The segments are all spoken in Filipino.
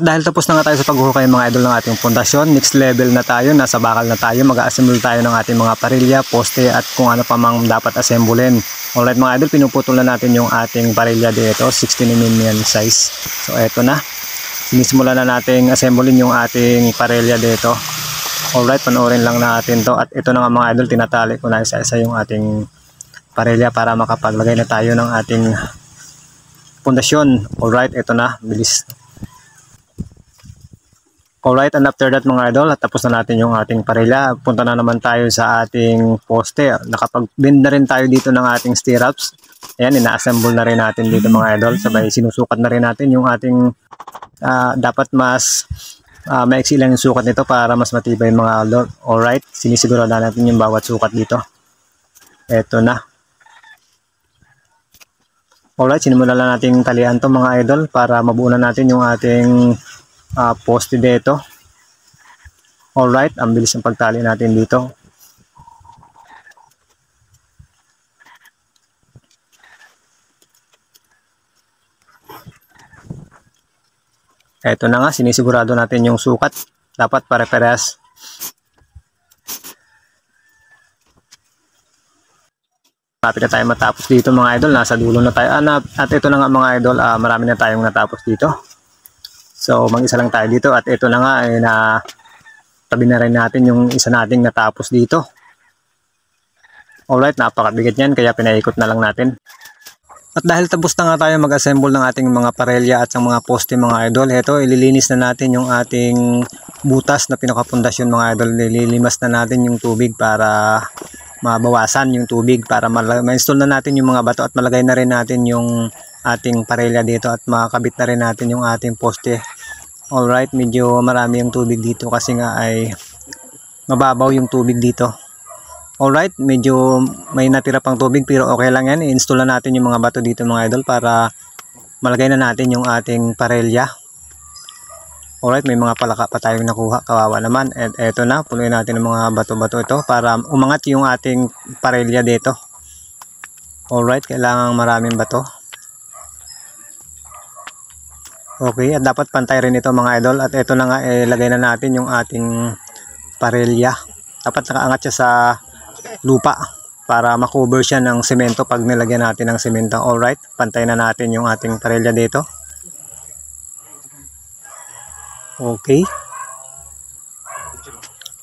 At dahil tapos na nga tayo sa paghuhukay mga idol ng ating pundasyon, next level na tayo, nasa bakal na tayo, mag-assemble tayo ng ating mga parilya, poste at kung ano pa mang dapat assemblein. Alright mga idol, pinuputol na natin yung ating parilya dito, 16 mm yan size. So eto na, sinisimula na nating assemblein yung ating parilya dito. Alright, panoorin lang natin to at ito na nga mga idol, tinatali ko na isa-isa yung ating parilya para makapaglagay na tayo ng ating pundasyon. Alright, ito na, bilis Alright, and after that mga idol, tapos na natin yung ating parilya. Punta na naman tayo sa ating poste. Nakapag-bend na rin tayo dito ng ating stirrups. Ayan, ina-assemble na rin natin dito mga idol. Sabay sinusukat na rin natin yung ating uh, dapat mas uh, maiksi lang yung sukat nito para mas matibay mga idol. Alright, sinisiguro na natin yung bawat sukat dito. Eto na. Alright, sinimulan na natin talian to mga idol para mabuo na natin yung ating uh, poste dito. Alright, ang bilis ng pagtali natin dito. Ito na nga, sinisigurado natin yung sukat. Dapat pare-parehas. Malapit na tayo matapos dito mga idol. Nasa dulo na tayo. Ah, at ito na nga mga idol, uh, marami na tayong natapos dito. So mag-isa lang tayo dito at ito na nga ay eh, na tabi na rin natin yung isa nating natapos dito. Alright, napakabigat yan kaya pinaikot na lang natin. At dahil tapos na nga tayo mag-assemble ng ating mga parelya at ng mga poste mga idol, heto ililinis na natin yung ating butas na pinakapundasyon mga idol. Ililimas na natin yung tubig para mabawasan yung tubig para ma-install na natin yung mga bato at malagay na rin natin yung ating parelya dito at makakabit na rin natin yung ating poste. Alright medyo marami yung tubig dito kasi nga ay mababaw yung tubig dito. Alright medyo may natira pang tubig pero okay lang yan. I-install na natin yung mga bato dito mga idol para malagay na natin yung ating parelya. Alright may mga palaka pa tayong nakuha. Kawawa naman. At eto na punuin natin ng mga bato-bato ito para umangat yung ating parelya dito. Alright kailangan maraming bato Okay, at dapat pantay rin ito mga idol. At ito na nga, eh, na natin yung ating parelya. Dapat nakaangat siya sa lupa para makover siya ng semento pag nilagyan natin ng semento. Alright, pantay na natin yung ating parelya dito. Okay.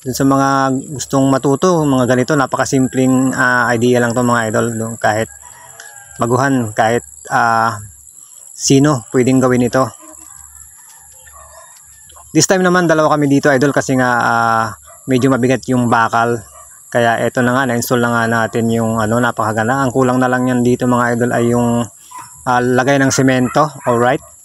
Dun sa mga gustong matuto, mga ganito, napakasimpleng uh, idea lang to mga idol. Kahit maguhan, kahit uh, sino pwedeng gawin ito This time naman dalawa kami dito idol kasi nga uh, medyo mabigat yung bakal. Kaya eto na nga na-install na nga natin yung ano napakaganda. Ang kulang na lang yan dito mga idol ay yung uh, lagay ng semento. Alright.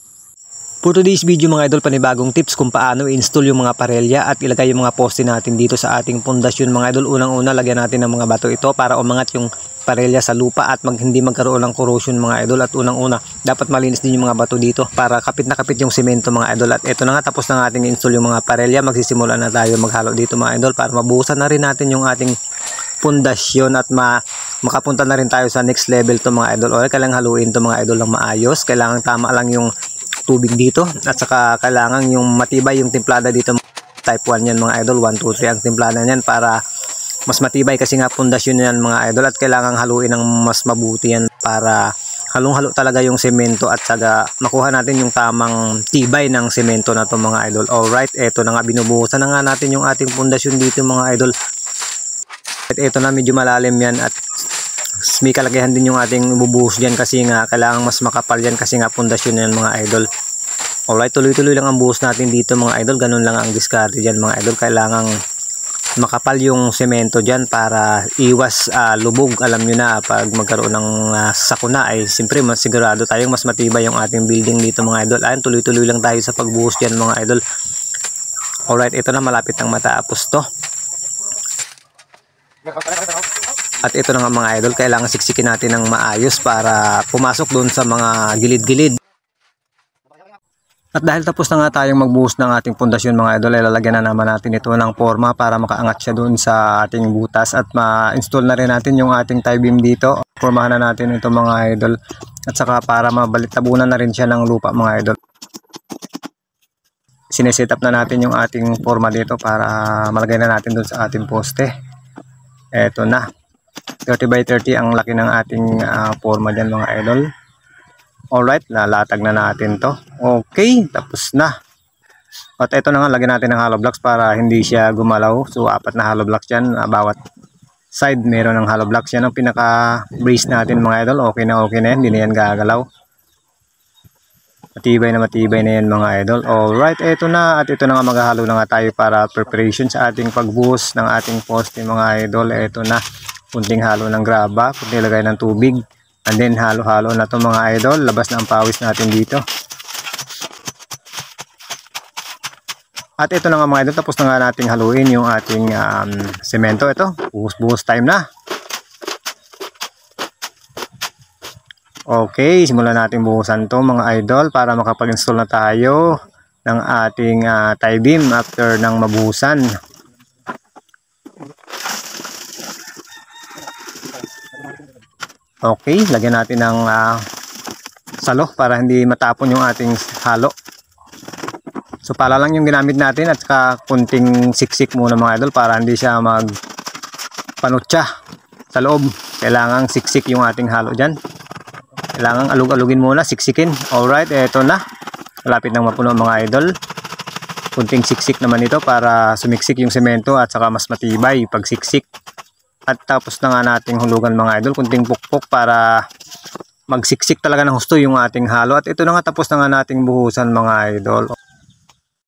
For today's video mga idol, panibagong tips kung paano i-install yung mga parelya at ilagay yung mga poste natin dito sa ating pundasyon mga idol. Unang-una, lagyan natin ng mga bato ito para umangat yung parelya sa lupa at mag, hindi magkaroon ng corrosion mga idol. At unang-una, dapat malinis din yung mga bato dito para kapit na kapit yung semento mga idol. At ito na nga, tapos na ating install yung mga parelya. Magsisimula na tayo maghalo dito mga idol para mabuhusan na rin natin yung ating pundasyon at ma makapunta na rin tayo sa next level to mga idol. O kailangan haluin to mga idol ng maayos. Kailangan tama lang yung tubig dito. At saka kailangan yung matibay yung timplada dito. Type 1 yan mga idol. 1, 2, 3 ang timplada niyan para mas matibay kasi nga pundasyon yan mga idol. At kailangan haluin ng mas mabuti yan para halong halo talaga yung semento at saka makuha natin yung tamang tibay ng semento na to mga idol. Alright eto na nga. Binubuhusan na nga natin yung ating pundasyon dito mga idol. At eto na medyo malalim yan. At may kalagayan din yung ating bubuhos dyan kasi nga kailangan mas makapal yan kasi nga pundasyon yan mga idol. Alright tuloy-tuloy lang ang buhos natin dito mga idol. Ganun lang ang discard dyan mga idol. Kailangan makapal yung semento dyan para iwas uh, lubog. Alam nyo na pag magkaroon ng uh, sakuna ay siyempre mas sigurado tayong mas matibay yung ating building dito mga idol. Ayun tuloy-tuloy lang tayo sa pagbuhos dyan mga idol. Alright ito na malapit ang matapos to at ito na nga mga idol, kailangan siksikin natin ng maayos para pumasok doon sa mga gilid-gilid. At dahil tapos na nga tayong magbuhos ng ating pundasyon mga idol, ay lalagyan na naman natin ito ng forma para makaangat siya doon sa ating butas at ma-install na rin natin yung ating tie beam dito. Formahan na natin ito mga idol at saka para mabalitabunan na rin siya ng lupa mga idol. Sineset up na natin yung ating forma dito para malagay na natin doon sa ating poste. Eto na. 30 by 30 ang laki ng ating uh, forma dyan mga idol. Alright, lalatag na natin to. Okay, tapos na. At ito na nga, lagyan natin ng hollow blocks para hindi siya gumalaw. So, apat na hollow blocks yan. Uh, bawat side meron ng hollow blocks. Yan ang pinaka-brace natin mga idol. Okay na okay na yan. Hindi na yan gagalaw. Matibay na matibay na yan mga idol. Alright, ito na. At ito na nga maghahalo na nga tayo para preparation sa ating pagbuhos ng ating poste mga idol. Ito na. Kunting halo ng graba. Kunting lagay ng tubig. And then halo-halo na to mga idol. Labas na ang pawis natin dito. At ito na nga mga idol. Tapos na nga nating haluin yung ating um, semento. Ito. Buhos-buhos time na. Okay. Simulan natin buhusan to mga idol. Para makapag-install na tayo ng ating uh, tie beam after ng mabuhusan. Okay, lagyan natin ng uh, salo para hindi matapon yung ating halo. So pala lang yung ginamit natin at saka kunting siksik muna mga idol para hindi siya mag panutsa sa loob. Kailangan siksik yung ating halo dyan. Kailangan alug-alugin muna, siksikin. Alright, eto na. Malapit nang mapuno mga idol. Kunting siksik naman ito para sumiksik yung semento at saka mas matibay pag siksik. At tapos na nga nating hulugan mga idol, kunting pukpok para magsiksik talaga ng husto yung ating halo. At ito na nga tapos na nga nating buhusan mga idol.